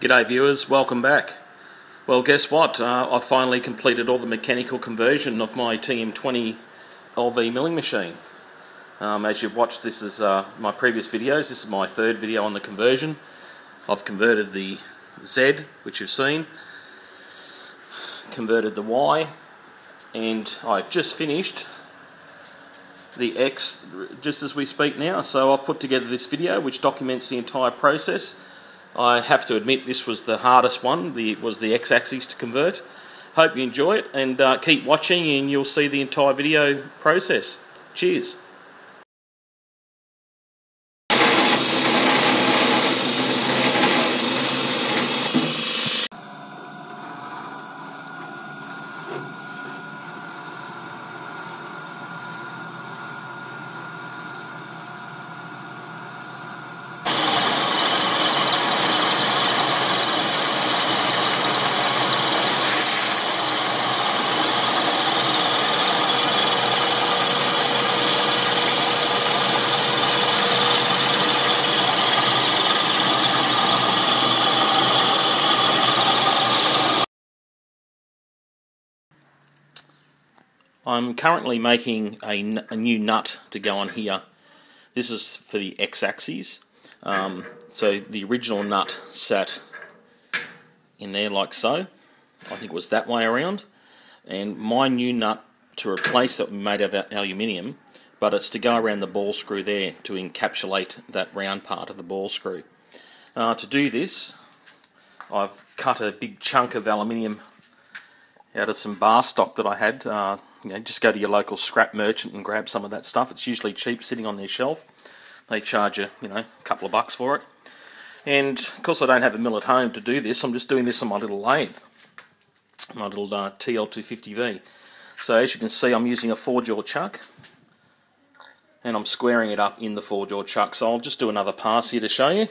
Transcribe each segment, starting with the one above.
G'day viewers, welcome back. Well guess what, uh, I've finally completed all the mechanical conversion of my TM20 LV milling machine. Um, as you've watched this is uh, my previous videos, this is my third video on the conversion. I've converted the Z, which you've seen, converted the Y, and I've just finished the X just as we speak now. So I've put together this video which documents the entire process I have to admit this was the hardest one, the was the x-axis to convert. Hope you enjoy it and uh, keep watching and you'll see the entire video process. Cheers. I'm currently making a, a, new nut to go on here. This is for the x-axis. Um, so the original nut sat in there like so. I think it was that way around. And my new nut to replace it made of aluminium, but it's to go around the ball screw there to encapsulate that round part of the ball screw. Uh, to do this, I've cut a big chunk of aluminium out of some bar stock that I had. Uh, you know, just go to your local scrap merchant and grab some of that stuff. It's usually cheap sitting on their shelf. They charge you, you know, a couple of bucks for it. And of course, I don't have a mill at home to do this. I'm just doing this on my little lathe, my little uh, TL250V. So as you can see, I'm using a four jaw chuck, and I'm squaring it up in the four jaw chuck. So I'll just do another pass here to show you.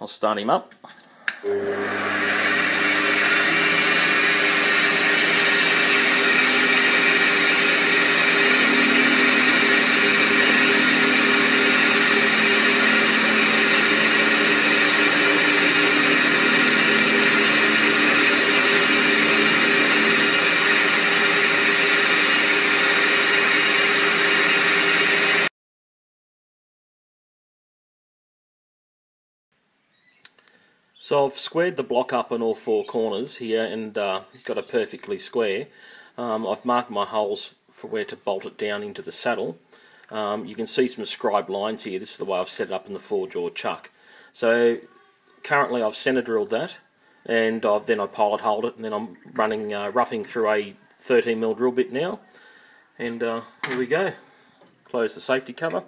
I'll start him up. So I've squared the block up in all four corners here and uh, got it perfectly square. Um, I've marked my holes for where to bolt it down into the saddle. Um, you can see some scribed lines here. This is the way I've set it up in the four-jaw chuck. So currently I've centre drilled that and I've, then I pilot hold it and then I'm running uh, roughing through a 13mm drill bit now. And uh, here we go. Close the safety cover.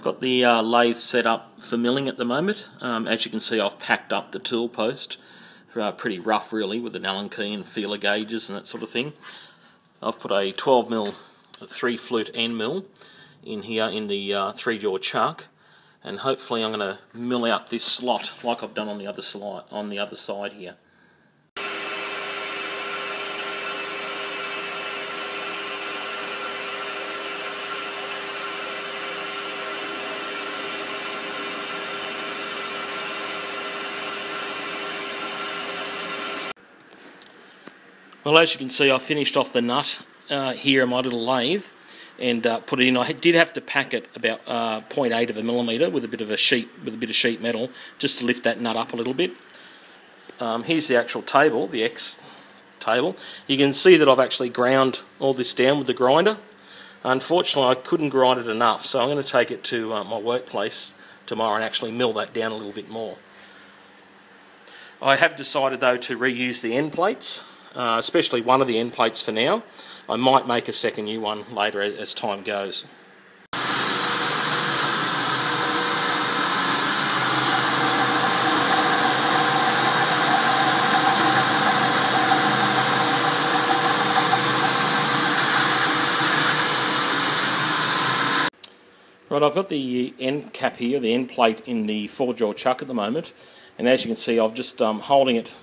I've the uh, lathe set up for milling at the moment. Um, as you can see I've packed up the tool post. Uh, pretty rough really with an Allen key and feeler gauges and that sort of thing. I've put a 12mm 3 flute end mill in here in the uh, 3 jaw chuck and hopefully I'm going to mill out this slot like I've done on the other slide on the other side here. Well, as you can see, I finished off the nut uh, here in my little lathe and uh, put it in. I did have to pack it about uh, 0.8 of a millimetre with a bit of a sheet with a bit of sheet metal just to lift that nut up a little bit. Um, here's the actual table, the X table. You can see that I've actually ground all this down with the grinder. Unfortunately, I couldn't grind it enough, so I'm going to take it to uh, my workplace tomorrow and actually mill that down a little bit more. I have decided though to reuse the end plates uh, especially one of the end plates for now. I might make a second new one later as time goes. Right, I've got the end cap here, the end plate in the four jaw chuck at the moment, and as you can see, I've just um, holding it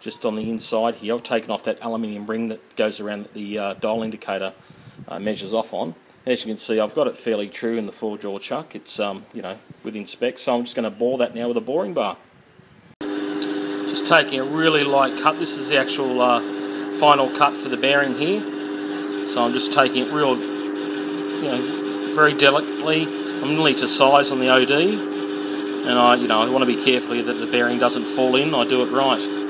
just on the inside here. I've taken off that aluminium ring that goes around the uh, dial indicator uh, measures off on. As you can see, I've got it fairly true in the four jaw chuck. It's um, you know within spec, so I'm just going to bore that now with a boring bar. Just taking a really light cut. This is the actual uh, final cut for the bearing here. So I'm just taking it real, you know, very delicately. I'm nearly to size on the OD, and I, you know, I want to be careful here that the bearing doesn't fall in. I do it right.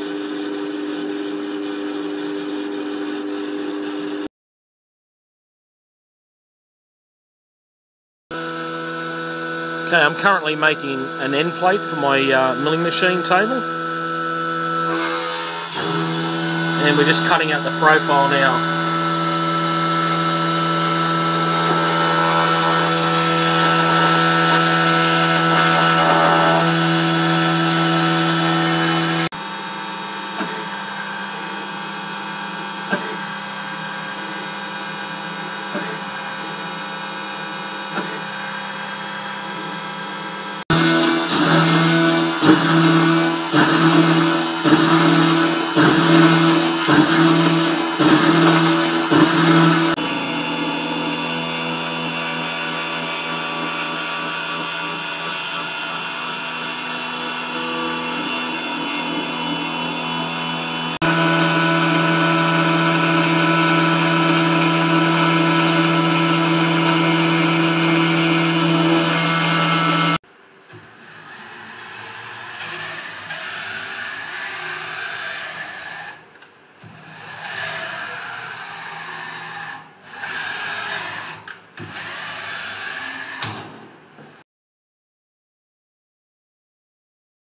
Okay, I'm currently making an end plate for my uh, milling machine table. And we're just cutting out the profile now.